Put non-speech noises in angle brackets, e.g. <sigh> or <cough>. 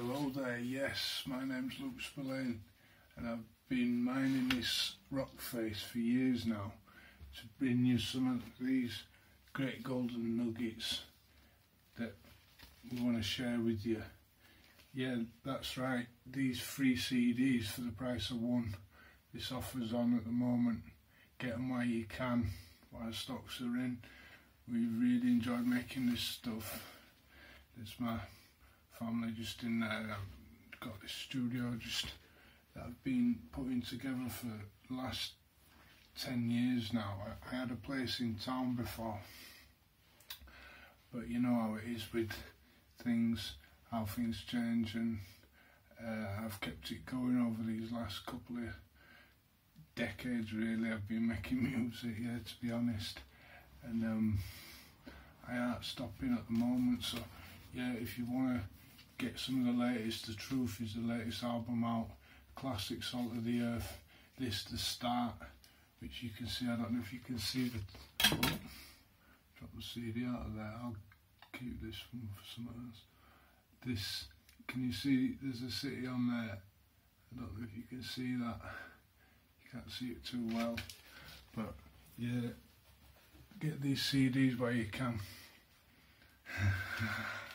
Hello there, yes, my name's Luke Spillane and I've been mining this rock face for years now to bring you some of these great golden nuggets that we want to share with you. Yeah, that's right, these free CDs for the price of one. This offer's on at the moment. Get them while you can, while stocks are in. We've really enjoyed making this stuff. It's my family just in there. I've got this studio just that I've been putting together for the last 10 years now. I, I had a place in town before, but you know how it is with things, how things change, and uh, I've kept it going over these last couple of decades. Really, I've been making <laughs> music, yeah, to be honest, and um, I aren't stopping at the moment. So, yeah, if you want to get some of the latest. The Truth is the latest album out. Classic Salt of the Earth. This the start, which you can see. I don't know if you can see the. Oh, drop the CD out of there. I'll keep this one for some else. This can you see? There's a city on there. I don't know if you can see that. You can't see it too well, but yeah, get these CDs where you can. <laughs>